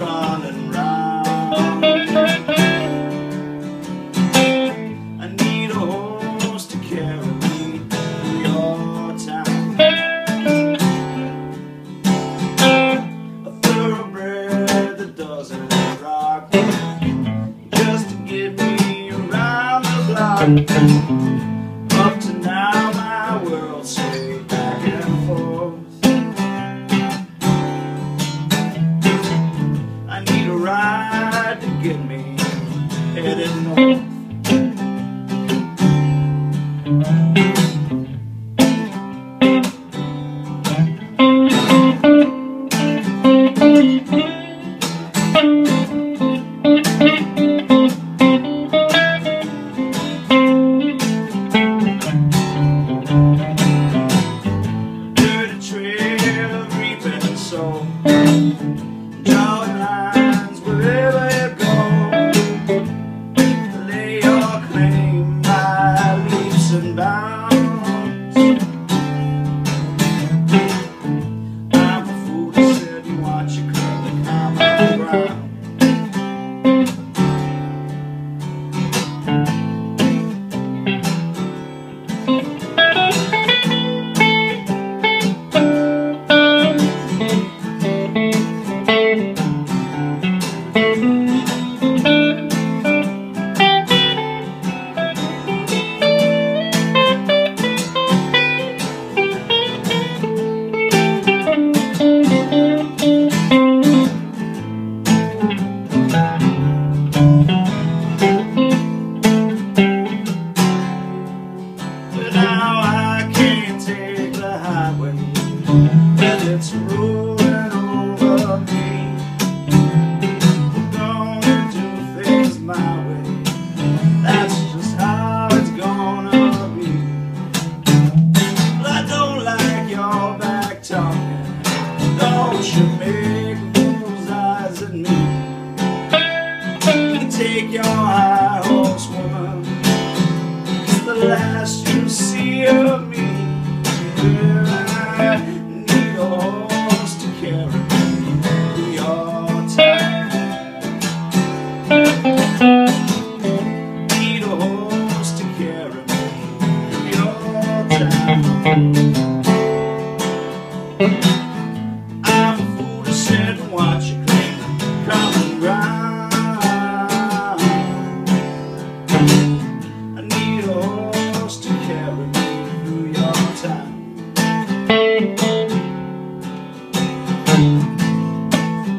running round. I need a horse to carry me. A thoroughbred that doesn't rock just to get me around the block. Then time. take your high horse, woman. It's the last you see of me. I need a horse to carry your. Need a horse to carry your.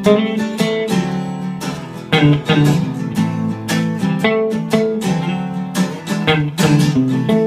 Thank you.